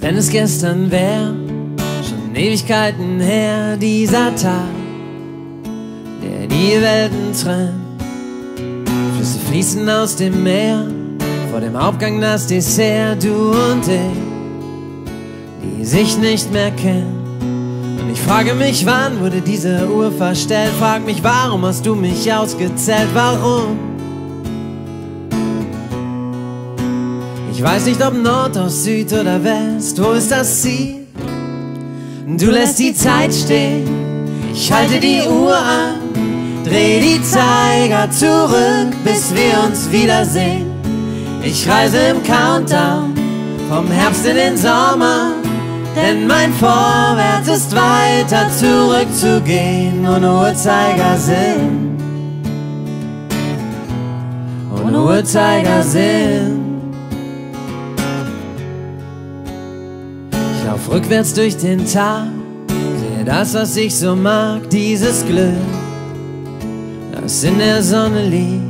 als wenn es gestern wäre, schon Ewigkeiten her, dieser Tag, der die Welten trennt. Flüsse fließen aus dem Meer, vor dem Hauptgang das Dessert, du und ich, die sich nicht mehr kennen. Und ich frage mich, wann wurde diese Uhr verstellt? Frag mich, warum hast du mich ausgezählt? Warum? Ich weiß nicht, ob Nord, Ost, Süd oder West. Wo ist das Ziel? Du lässt die Zeit stehen. Ich halte die Uhr an. Dreh die Zeiger zurück, bis wir uns wiedersehen. Ich reise im Countdown vom Herbst in den Sommer. Denn mein Vorwärts ist weiter zurückzugehen ohne Uhrzeigersinn. Ohne Uhrzeigersinn. Lauf rückwärts durch den Tag, sehe das, was ich so mag, dieses Glück, das in der Sonne liegt.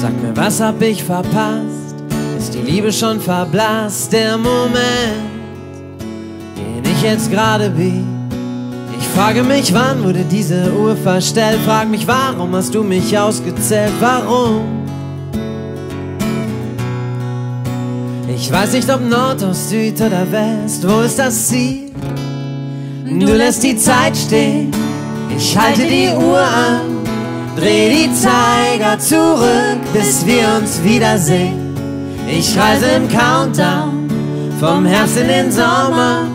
Sag mir, was hab ich verpasst? Ist die Liebe schon verblasst? Der Moment den ich jetzt gerade bieg. Ich frage mich, wann wurde diese Uhr verstellt? Frag mich, warum hast du mich ausgezählt? Warum? Ich weiß nicht, ob Nord, Ost, Süd oder West. Wo ist das Ziel? Du lässt die Zeit stehen. Ich halte die Uhr an. Dreh die Zeiger zurück, bis wir uns wiedersehen. Ich reise im Countdown vom Herbst in den Sommer.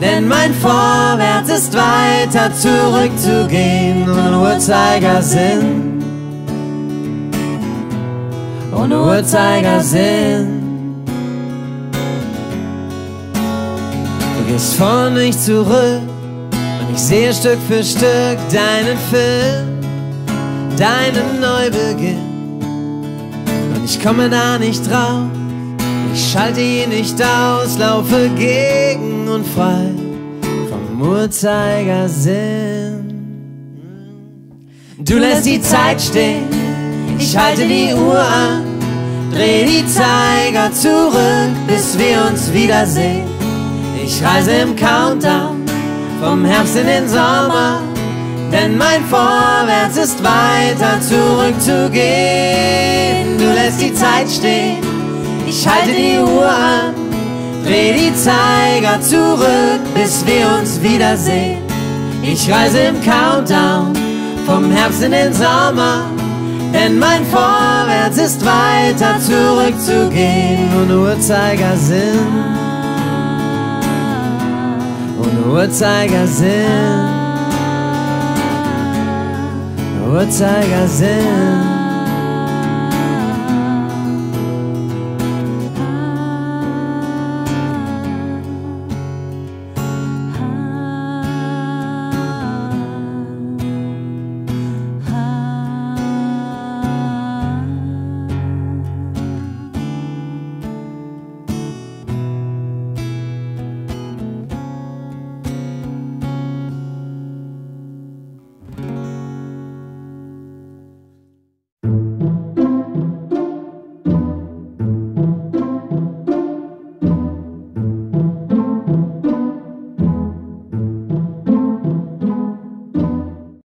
Denn mein Vorwärts ist weiter zurückzugehen ohne Uhrzeigersinn. Ohne Uhrzeigersinn. Gehst vor nicht zurück und ich sehe Stück für Stück deinen Film, deinen Neubeginn. Und ich komme da nicht drauf. Ich schalte ihn nicht aus, laufe gegen und frei vom Uhrzeigersinn. Du lässt die Zeit stehen, ich halte die Uhr an, dreh die Zeiger zurück, bis wir uns wiedersehen. Ich reise im Countdown vom Herbst in den Sommer, denn mein Vorwärts ist weiter zurückzugehen. Du lässt die Zeit stehen. Ich halte die Uhr an, dreh die Zeiger zurück, bis wir uns wiedersehen. Ich reise im Countdown vom Herbst in den Sommer, denn mein Vorwärts ist weiter zurückzugehen. Ohne Uhrzeigersinn, ohne Uhrzeigersinn, Uhrzeigersinn.